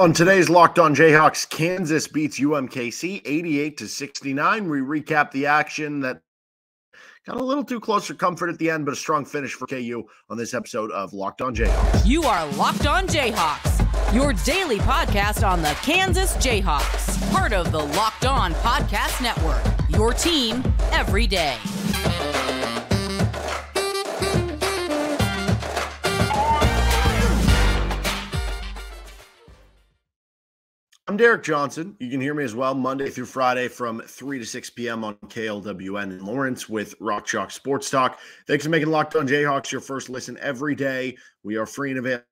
On today's Locked On Jayhawks, Kansas beats UMKC 88 to 69. We recap the action that got a little too close for comfort at the end, but a strong finish for KU on this episode of Locked On Jayhawks. You are Locked On Jayhawks, your daily podcast on the Kansas Jayhawks, part of the Locked On Podcast Network. Your team every day. I'm Derek Johnson. You can hear me as well Monday through Friday from 3 to 6 p.m. on KLWN in Lawrence with Rock Chalk Sports Talk. Thanks for making Locked On Jayhawks your first listen every day. We are free and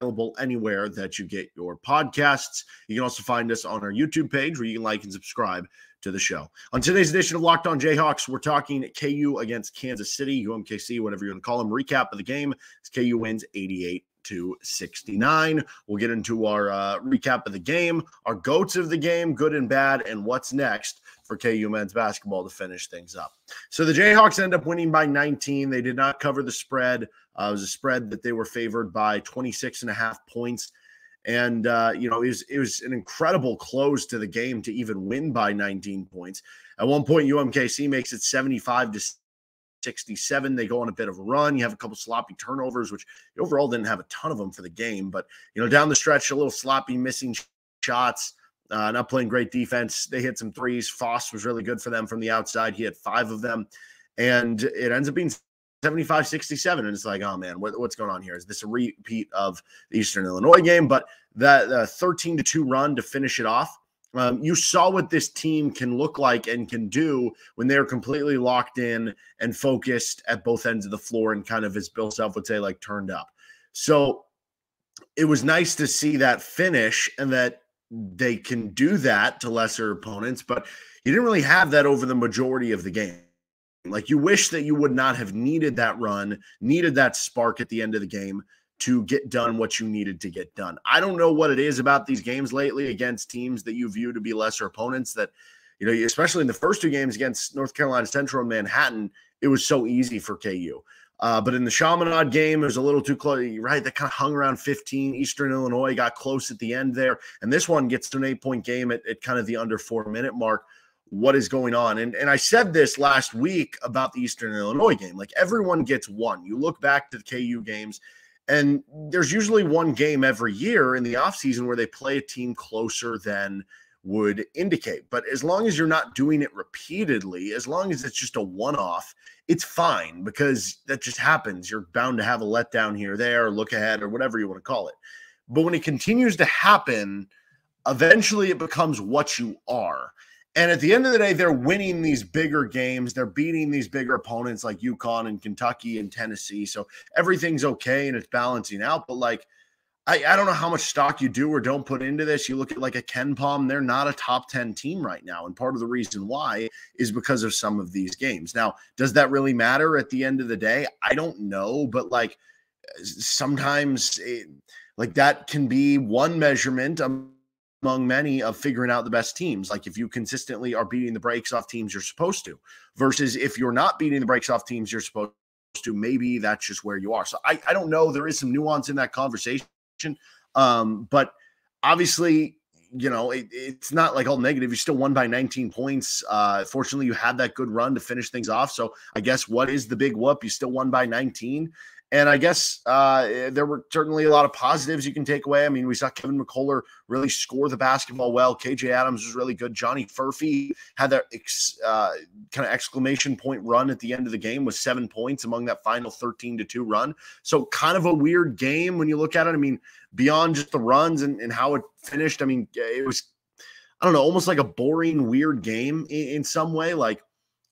available anywhere that you get your podcasts. You can also find us on our YouTube page where you can like and subscribe to the show. On today's edition of Locked On Jayhawks, we're talking KU against Kansas City, UMKC, whatever you want to call them. Recap of the game. KU wins 88 to 69. We'll get into our uh, recap of the game, our goats of the game, good and bad, and what's next for KU men's basketball to finish things up. So the Jayhawks end up winning by 19. They did not cover the spread. Uh, it was a spread that they were favored by 26 and a half points. And uh, you know, it was it was an incredible close to the game to even win by 19 points. At one point, UMKC makes it 75 to 67. They go on a bit of a run. You have a couple sloppy turnovers, which overall didn't have a ton of them for the game. But, you know, down the stretch, a little sloppy, missing shots, uh, not playing great defense. They hit some threes. Foss was really good for them from the outside. He had five of them. And it ends up being 75 67. And it's like, oh man, what, what's going on here? Is this a repeat of the Eastern Illinois game? But that uh, 13 to 2 run to finish it off um, you saw what this team can look like and can do when they're completely locked in and focused at both ends of the floor and kind of, as Bill Self would say, like turned up. So it was nice to see that finish and that they can do that to lesser opponents, but you didn't really have that over the majority of the game. Like you wish that you would not have needed that run, needed that spark at the end of the game to get done what you needed to get done. I don't know what it is about these games lately against teams that you view to be lesser opponents that, you know, especially in the first two games against North Carolina Central and Manhattan, it was so easy for KU. Uh, but in the Chaminade game, it was a little too close. Right, that kind of hung around 15. Eastern Illinois got close at the end there, and this one gets to an eight-point game at, at kind of the under four-minute mark. What is going on? And and I said this last week about the Eastern Illinois game. Like everyone gets one. You look back to the KU games, and there's usually one game every year in the offseason where they play a team closer than would indicate. But as long as you're not doing it repeatedly, as long as it's just a one off, it's fine because that just happens. You're bound to have a letdown here, there, look ahead, or whatever you want to call it. But when it continues to happen, eventually it becomes what you are. And at the end of the day, they're winning these bigger games. They're beating these bigger opponents like UConn and Kentucky and Tennessee. So everything's okay and it's balancing out. But like, I, I don't know how much stock you do or don't put into this. You look at like a KenPom, they're not a top 10 team right now. And part of the reason why is because of some of these games. Now, does that really matter at the end of the day? I don't know. But like, sometimes it, like that can be one measurement. Um, among many of figuring out the best teams. Like if you consistently are beating the brakes off teams you're supposed to, versus if you're not beating the brakes off teams you're supposed to, maybe that's just where you are. So I, I don't know. There is some nuance in that conversation. Um, but obviously, you know, it, it's not like all negative. You still won by 19 points. Uh, fortunately, you had that good run to finish things off. So I guess what is the big whoop? You still won by 19. And I guess uh, there were certainly a lot of positives you can take away. I mean, we saw Kevin McCullar really score the basketball well. KJ Adams was really good. Johnny Furphy had that ex, uh, kind of exclamation point run at the end of the game with seven points among that final 13 to 2 run. So, kind of a weird game when you look at it. I mean, beyond just the runs and, and how it finished, I mean, it was, I don't know, almost like a boring, weird game in, in some way. Like,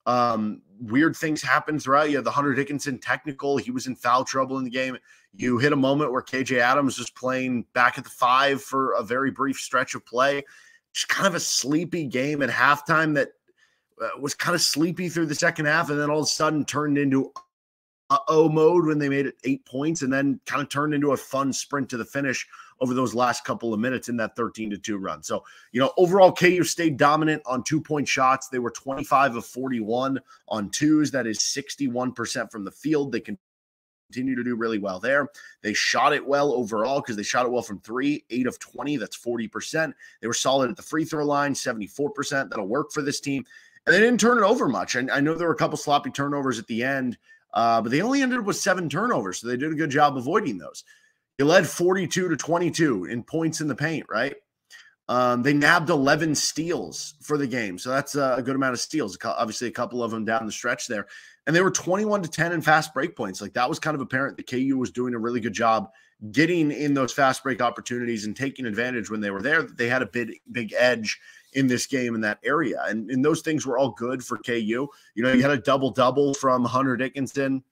um, weird things happen throughout. You have the Hunter Dickinson technical. He was in foul trouble in the game. You hit a moment where KJ Adams was playing back at the five for a very brief stretch of play. Just kind of a sleepy game at halftime that uh, was kind of sleepy through the second half, and then all of a sudden turned into uh-oh mode when they made it eight points, and then kind of turned into a fun sprint to the finish over those last couple of minutes in that 13 to 2 run. So, you know, overall, KU stayed dominant on two point shots. They were 25 of 41 on twos. That is 61% from the field. They can continue to do really well there. They shot it well overall because they shot it well from three, eight of 20. That's 40%. They were solid at the free throw line, 74%. That'll work for this team. And they didn't turn it over much. I, I know there were a couple sloppy turnovers at the end, uh, but they only ended up with seven turnovers. So they did a good job avoiding those. They led 42 to 22 in points in the paint, right? Um, they nabbed 11 steals for the game. So that's a good amount of steals. Obviously, a couple of them down the stretch there. And they were 21 to 10 in fast break points. Like that was kind of apparent that KU was doing a really good job getting in those fast break opportunities and taking advantage when they were there. They had a big, big edge in this game in that area. And, and those things were all good for KU. You know, you had a double double from Hunter Dickinson.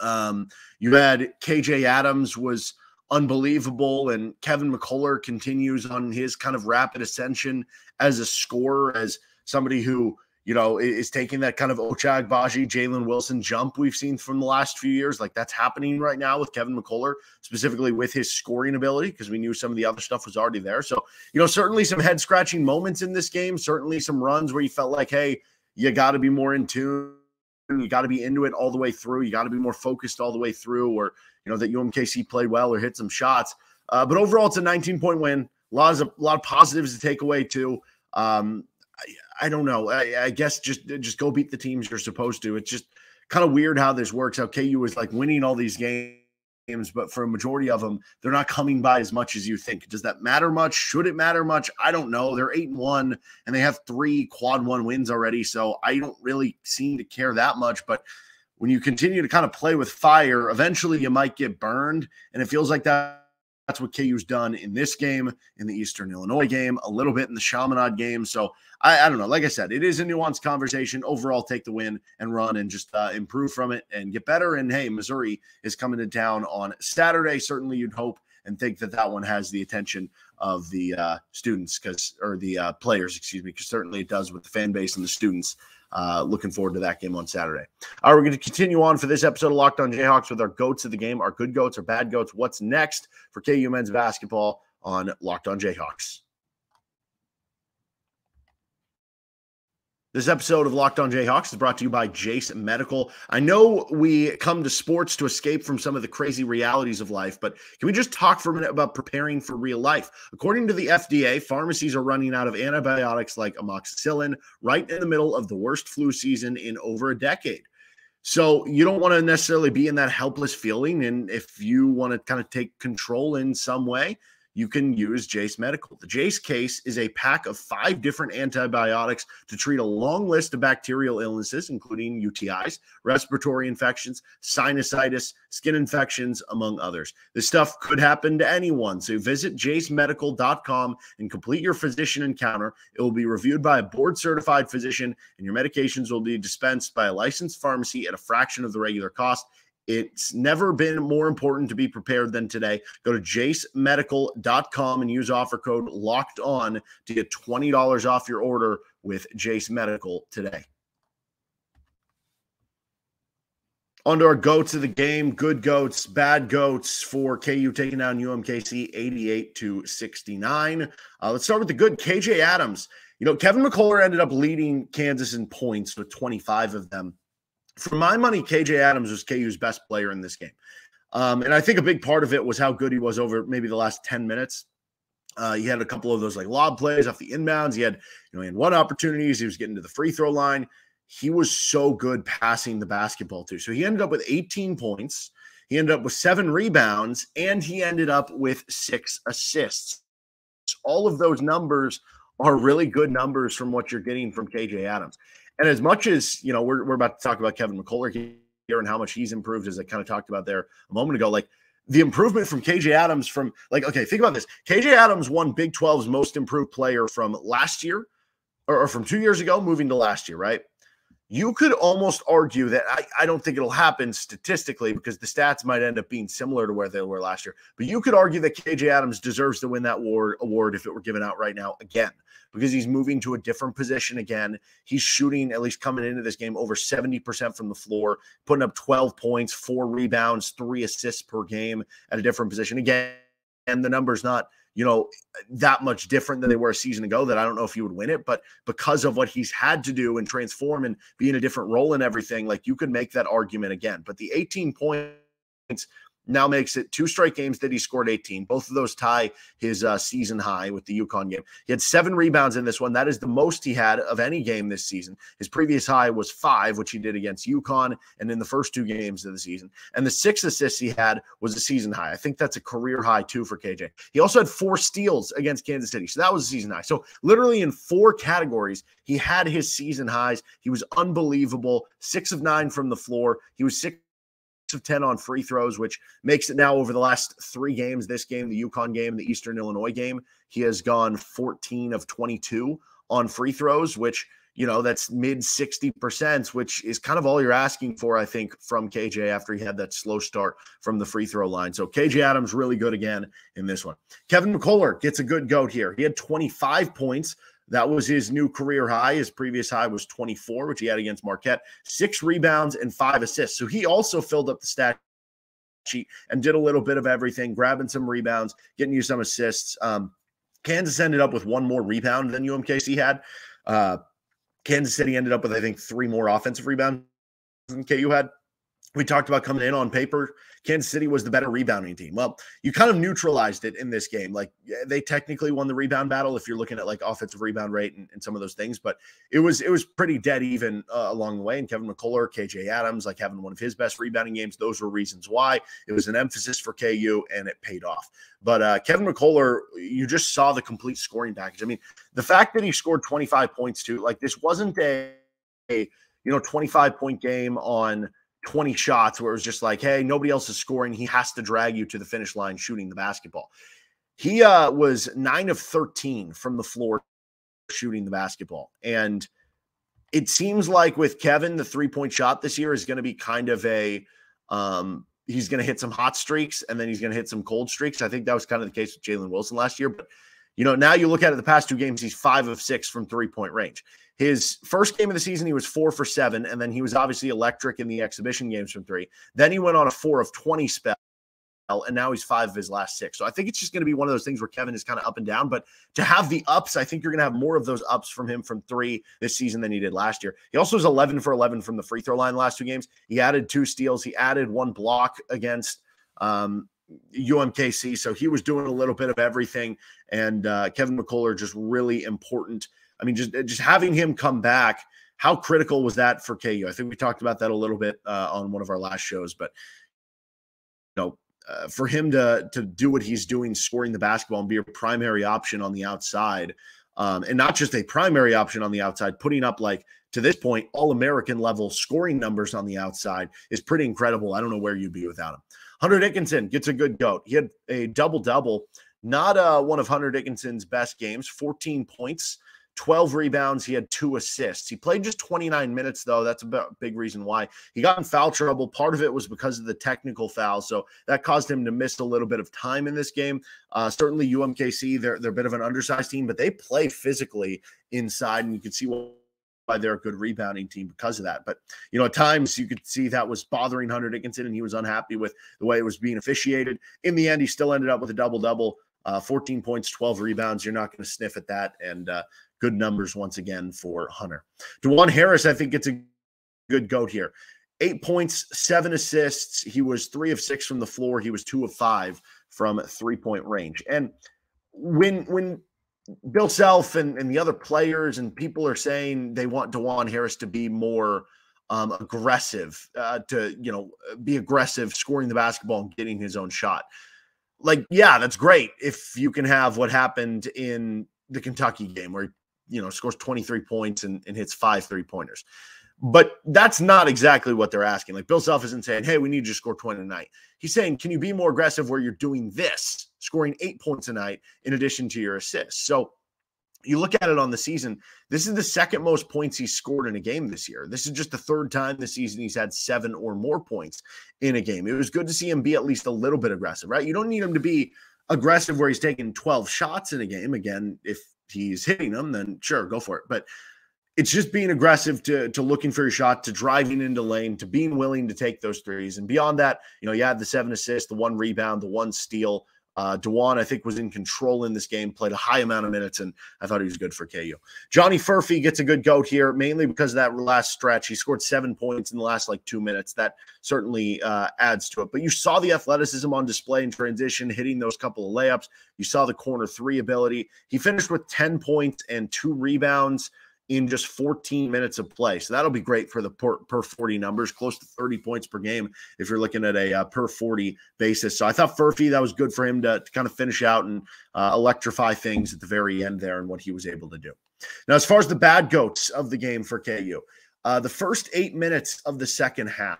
Um, you had KJ Adams was unbelievable, and Kevin McCullar continues on his kind of rapid ascension as a scorer, as somebody who you know, is taking that kind of Ochai Agbaji, Jalen Wilson jump we've seen from the last few years. Like that's happening right now with Kevin McCullar, specifically with his scoring ability, because we knew some of the other stuff was already there. So, you know, certainly some head scratching moments in this game, certainly some runs where you felt like, hey, you got to be more in tune. You got to be into it all the way through. You got to be more focused all the way through, or, you know, that UMKC played well or hit some shots. Uh, but overall, it's a 19 point win. A lot of, a lot of positives to take away, too. Um, I, I don't know. I, I, guess just just go beat the teams you're supposed to. It's just kind of weird how this works. How KU is like winning all these games, but for a majority of them, they're not coming by as much as you think. Does that matter much? Should it matter much? I don't know. They're eight and one, and they have three quad one wins already, so I don't really seem to care that much. But when you continue to kind of play with fire, eventually you might get burned, and it feels like that that's what KU's done in this game, in the Eastern Illinois game, a little bit in the Chaminade game. So I, I don't know. Like I said, it is a nuanced conversation. Overall, take the win and run and just uh, improve from it and get better. And hey, Missouri is coming to town on Saturday. Certainly, you'd hope and think that that one has the attention of the uh, students because or the uh, players, excuse me, because certainly it does with the fan base and the students. Uh, looking forward to that game on Saturday. All right, we're going to continue on for this episode of Locked On Jayhawks with our goats of the game, our good goats or bad goats. What's next for KU men's basketball on Locked On Jayhawks? This episode of Locked On Jayhawks is brought to you by Jase Medical. I know we come to sports to escape from some of the crazy realities of life, but can we just talk for a minute about preparing for real life? According to the FDA, pharmacies are running out of antibiotics like amoxicillin right in the middle of the worst flu season in over a decade. So you don't want to necessarily be in that helpless feeling. And if you want to kind of take control in some way, you can use Jase Medical. The Jase case is a pack of five different antibiotics to treat a long list of bacterial illnesses, including UTIs, respiratory infections, sinusitis, skin infections, among others. This stuff could happen to anyone. So visit jasemedical.com and complete your physician encounter. It will be reviewed by a board certified physician, and your medications will be dispensed by a licensed pharmacy at a fraction of the regular cost. It's never been more important to be prepared than today. Go to jasemedical.com and use offer code locked on to get $20 off your order with Jase Medical today. On to our goats of the game, good goats, bad goats for KU taking down UMKC 88 to 69. Uh, let's start with the good KJ Adams. You know, Kevin McCullar ended up leading Kansas in points with 25 of them for my money, KJ Adams was KU's best player in this game. Um, and I think a big part of it was how good he was over maybe the last 10 minutes. Uh, he had a couple of those like lob plays off the inbounds. He had, you know, he had one opportunities. He was getting to the free throw line. He was so good passing the basketball too. So he ended up with 18 points. He ended up with seven rebounds and he ended up with six assists. All of those numbers are really good numbers from what you're getting from KJ Adams. And as much as you know, we're we're about to talk about Kevin McCullar here and how much he's improved, as I kind of talked about there a moment ago. Like the improvement from KJ Adams from like okay, think about this. KJ Adams won Big 12's most improved player from last year or, or from two years ago, moving to last year, right? You could almost argue that I, I don't think it'll happen statistically because the stats might end up being similar to where they were last year. But you could argue that KJ Adams deserves to win that award, award if it were given out right now again because he's moving to a different position again. He's shooting, at least coming into this game, over 70% from the floor, putting up 12 points, four rebounds, three assists per game at a different position. Again, and the number's not, you know, that much different than they were a season ago that I don't know if he would win it, but because of what he's had to do and transform and be in a different role and everything, like you could make that argument again. But the 18 points now makes it two straight games that he scored 18. Both of those tie his uh, season high with the UConn game. He had seven rebounds in this one. That is the most he had of any game this season. His previous high was five, which he did against UConn and in the first two games of the season. And the six assists he had was a season high. I think that's a career high too for KJ. He also had four steals against Kansas City. So that was a season high. So literally in four categories, he had his season highs. He was unbelievable. Six of nine from the floor. He was six of 10 on free throws, which makes it now over the last three games this game, the UConn game, the Eastern Illinois game, he has gone 14 of 22 on free throws, which, you know, that's mid 60%, which is kind of all you're asking for, I think, from KJ after he had that slow start from the free throw line. So KJ Adams really good again in this one. Kevin McCullar gets a good goat here. He had 25 points, that was his new career high. His previous high was 24, which he had against Marquette. Six rebounds and five assists. So he also filled up the stat sheet and did a little bit of everything, grabbing some rebounds, getting you some assists. Um, Kansas ended up with one more rebound than UMKC had. Uh, Kansas City ended up with, I think, three more offensive rebounds than KU had we talked about coming in on paper, Kansas City was the better rebounding team. Well, you kind of neutralized it in this game. Like they technically won the rebound battle if you're looking at like offensive rebound rate and, and some of those things, but it was it was pretty dead even uh, along the way. And Kevin McCullar, KJ Adams, like having one of his best rebounding games, those were reasons why it was an emphasis for KU and it paid off. But uh, Kevin McCullar, you just saw the complete scoring package. I mean, the fact that he scored 25 points too, like this wasn't a, a you know 25 point game on 20 shots where it was just like, hey, nobody else is scoring. He has to drag you to the finish line shooting the basketball. He uh, was nine of 13 from the floor shooting the basketball. And it seems like with Kevin, the three point shot this year is going to be kind of a, um, he's going to hit some hot streaks and then he's going to hit some cold streaks. I think that was kind of the case with Jalen Wilson last year. But, you know, now you look at it the past two games, he's five of six from three point range. His first game of the season, he was four for seven, and then he was obviously electric in the exhibition games from three. Then he went on a four of 20 spell, and now he's five of his last six. So I think it's just going to be one of those things where Kevin is kind of up and down. But to have the ups, I think you're going to have more of those ups from him from three this season than he did last year. He also was 11 for 11 from the free throw line last two games. He added two steals, he added one block against. Um, UMKC. So he was doing a little bit of everything. And uh, Kevin McCullar just really important I mean, just just having him come back, how critical was that for KU? I think we talked about that a little bit uh, on one of our last shows, but you know, uh, for him to to do what he's doing, scoring the basketball and be a primary option on the outside, um, and not just a primary option on the outside, putting up like to this point all American level scoring numbers on the outside is pretty incredible. I don't know where you'd be without him. Hunter Dickinson gets a good goat. He had a double double, not uh, one of Hunter Dickinson's best games, 14 points. 12 rebounds. He had two assists. He played just 29 minutes, though. That's a big reason why. He got in foul trouble. Part of it was because of the technical foul. So that caused him to miss a little bit of time in this game. Uh, certainly, UMKC, they're, they're a bit of an undersized team, but they play physically inside, and you can see why they're a good rebounding team because of that. But you know, at times you could see that was bothering Hunter Dickinson, and he was unhappy with the way it was being officiated. In the end, he still ended up with a double double. Uh, 14 points, 12 rebounds. You're not going to sniff at that. And uh, good numbers once again for Hunter. Dajuan Harris, I think, gets a good goat here. Eight points, seven assists. He was three of six from the floor. He was two of five from three point range. And when when Bill Self and, and the other players and people are saying they want Dajuan Harris to be more um, aggressive, uh, to you know be aggressive, scoring the basketball and getting his own shot. Like, yeah, that's great if you can have what happened in the Kentucky game where you know, scores 23 points and, and hits five three pointers. But that's not exactly what they're asking. Like Bill Self isn't saying, hey, we need you to score 20 tonight. He's saying, can you be more aggressive where you're doing this, scoring eight points a night in addition to your assists? So you look at it on the season, this is the second most points he's scored in a game this year. This is just the third time this season he's had seven or more points in a game. It was good to see him be at least a little bit aggressive, right? You don't need him to be aggressive where he's taking 12 shots in a game. Again, if he's hitting them, then sure, go for it. But it's just being aggressive to to looking for your shot, to driving into lane, to being willing to take those threes. And beyond that, you know, you had the seven assists, the one rebound, the one steal. Uh, Dajuan, I think, was in control in this game, played a high amount of minutes, and I thought he was good for KU. Johnny Furphy gets a good goat here, mainly because of that last stretch. He scored seven points in the last like two minutes. That certainly uh, adds to it. But you saw the athleticism on display in transition, hitting those couple of layups. You saw the corner three ability. He finished with 10 points and two rebounds in just 14 minutes of play. So that'll be great for the per, per 40 numbers, close to 30 points per game if you're looking at a uh, per 40 basis. So I thought Furphy, that was good for him to, to kind of finish out and uh, electrify things at the very end there and what he was able to do. Now, as far as the bad goats of the game for KU, uh, the first eight minutes of the second half,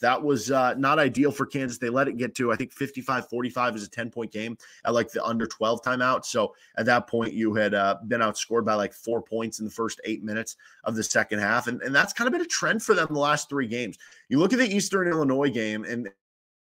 that was uh, not ideal for Kansas. They let it get to, I think, 55 45 is a 10 point game at like the under 12 timeout. So at that point, you had uh, been outscored by like four points in the first eight minutes of the second half. And, and that's kind of been a trend for them the last three games. You look at the Eastern Illinois game, and,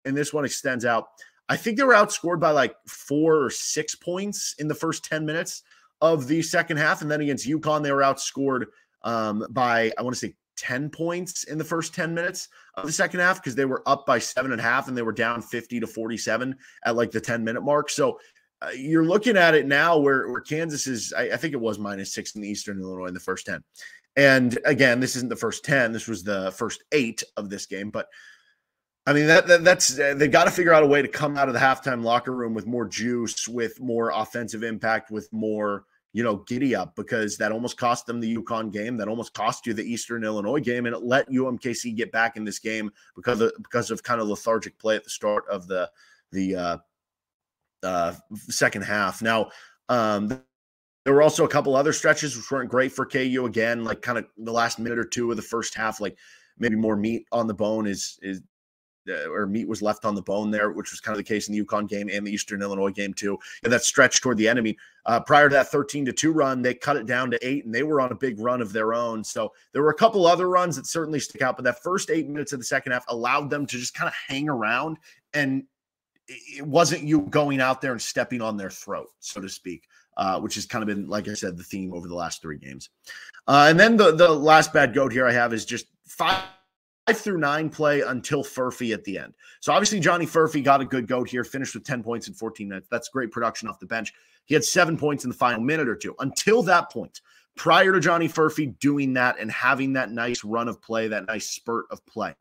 and this one extends out. I think they were outscored by like four or six points in the first 10 minutes of the second half. And then against UConn, they were outscored um, by, I want to say, 10 points in the first 10 minutes of the second half because they were up by seven and a half and they were down 50 to 47 at like the 10 minute mark. So uh, you're looking at it now where, where Kansas is, I, I, think it was minus six in the Eastern Illinois in the first 10. And again, this isn't the first 10, this was the first eight of this game. But I mean, that, that that's uh, they've got to figure out a way to come out of the halftime locker room with more juice, with more offensive impact, with more you know, giddy up because that almost cost them the UConn game. That almost cost you the Eastern Illinois game, and it let UMKC get back in this game because of because of kind of lethargic play at the start of the the uh, uh, second half. Now, um, there were also a couple other stretches which weren't great for KU. Again, like kind of the last minute or two of the first half, like maybe more meat on the bone is is or meat was left on the bone there, which was kind of the case in the UConn game and the Eastern Illinois game too. And that stretch toward the enemy. Uh, prior to that 13 to 2 run, they cut it down to eight and they were on a big run of their own. So there were a couple other runs that certainly stick out, but that first eight minutes of the second half allowed them to just kind of hang around and it wasn't you going out there and stepping on their throat, so to speak. Uh, which has kind of been, like I said, the theme over the last three games. Uh, and then the the last bad goat here I have is just five through nine play until Furphy at the end. So obviously Johnny Furphy got a good goat here, finished with 10 points in 14 minutes. That's great production off the bench. He had seven points in the final minute or two. Until that point, prior to Johnny Furphy doing that and having that nice run of play, that nice spurt of play.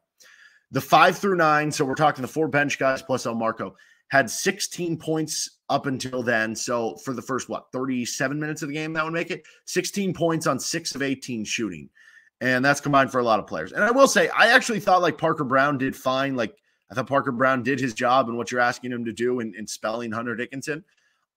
The five through nine, so we're talking the four bench guys plus Elmarko, had 16 points up until then. So for the first, what, 37 minutes of the game, that would make it 16 points on six of 18 shooting and that's combined for a lot of players. And I will say, I actually thought like Parker Braun did fine. Like I thought Parker Braun did his job and what you're asking him to do in, in spelling Hunter Dickinson.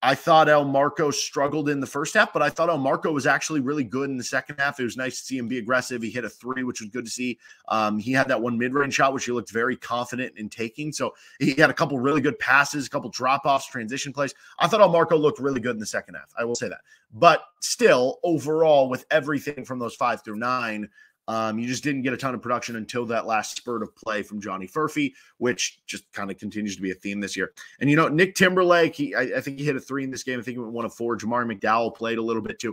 I thought Elmarko struggled in the first half, but I thought Elmarko was actually really good in the second half. It was nice to see him be aggressive. He hit a three, which was good to see. Um, he had that one mid-range shot, which he looked very confident in taking. So he had a couple really good passes, a couple drop-offs, transition plays. I thought Elmarko looked really good in the second half. I will say that. But still, overall, with everything from those five through nine, um, you just didn't get a ton of production until that last spurt of play from Johnny Furphy, which just kind of continues to be a theme this year. And you know, Nick Timberlake, he I, I, think he hit a three in this game. I think he went one of four. Jamari McDowell played a little bit too.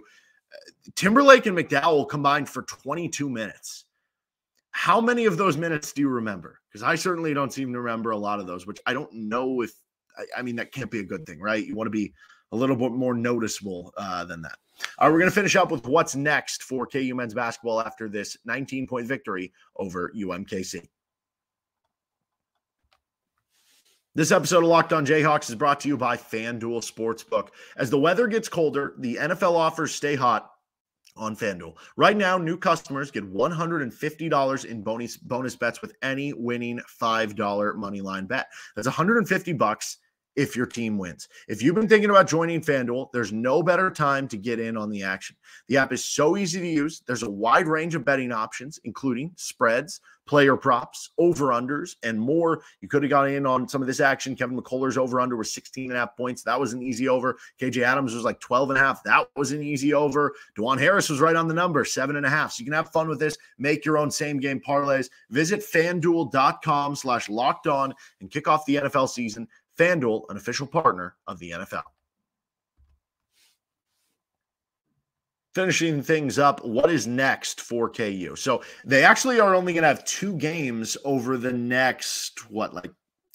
Uh, Timberlake and McDowell combined for 22 minutes. How many of those minutes do you remember? Because I certainly don't seem to remember a lot of those, which I don't know if I, I mean that can't be a good thing, right? You want to be a little bit more noticeable uh, than that. All right, we're going to finish up with what's next for KU men's basketball after this 19 point victory over UMKC. This episode of Locked On Jayhawks is brought to you by FanDuel Sportsbook. As the weather gets colder, the NFL offers stay hot on FanDuel. Right now, new customers get $150 in bonus bonus bets with any winning $5 money line bet. That's 150 bucks if your team wins. If you've been thinking about joining FanDuel, there's no better time to get in on the action. The app is so easy to use. There's a wide range of betting options, including spreads, player props, over-unders, and more. You could have got in on some of this action. Kevin McCullar's over-under was 16 and a half points. That was an easy over. KJ Adams was like 12 and a half. That was an easy over. Dajuan Harris was right on the number, seven and a half. So you can have fun with this. Make your own same game parlays. Visit fanduel.com slash locked on and kick off the NFL season FanDuel, an official partner of the NFL. Finishing things up, what is next for KU? So they actually are only going to have two games over the next, what, like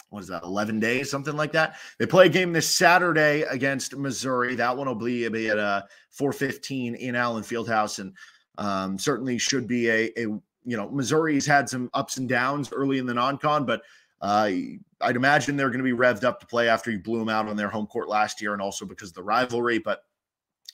what is that 11 days something like that they play a game this saturday against missouri that one will be, be at uh 415 in allen fieldhouse and um, certainly should be a, a you know missouri's had some ups and downs early in the non-con but uh, i'd imagine they're going to be revved up to play after you blew them out on their home court last year and also because of the rivalry but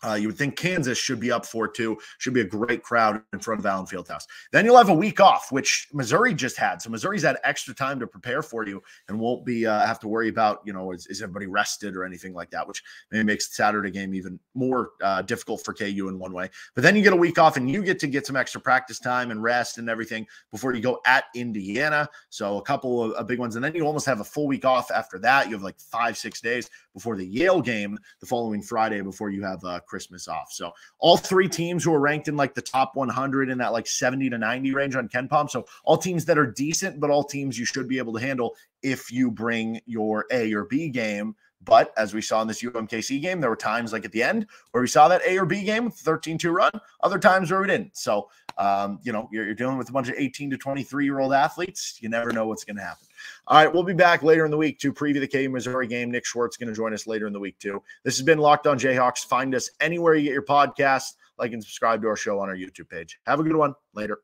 uh, you would think Kansas should be up for too. Should be a great crowd in front of Allen Fieldhouse. Then you'll have a week off, which Missouri just had. So Missouri's had extra time to prepare for you and won't be uh, have to worry about you know is, is, everybody rested or anything like that, which maybe makes the Saturday game even more uh, difficult for KU in one way. But then you get a week off and you get to get some extra practice time and rest and everything before you go at Indiana. So a couple of, of big ones, and then you almost have a full week off after that. You have like five six days before the Yale game the following Friday before you have uh, Christmas off. So all three teams who are ranked in like the top 100 in that like 70 to 90 range on KenPom. So all teams that are decent, but all teams you should be able to handle if you bring your A or B game. But as we saw in this UMKC game, there were times like at the end where we saw that A or B game with 13 2 run, other times where we didn't. So, um, you know, you're, you're dealing with a bunch of 18 to 23 year old athletes. You never know what's going to happen. All right, we'll be back later in the week to preview the KU Missouri game. Nick Schwartz going to join us later in the week too. This has been Locked On Jayhawks. Find us anywhere you get your podcast. Like and subscribe to our show on our YouTube page. Have a good one. Later.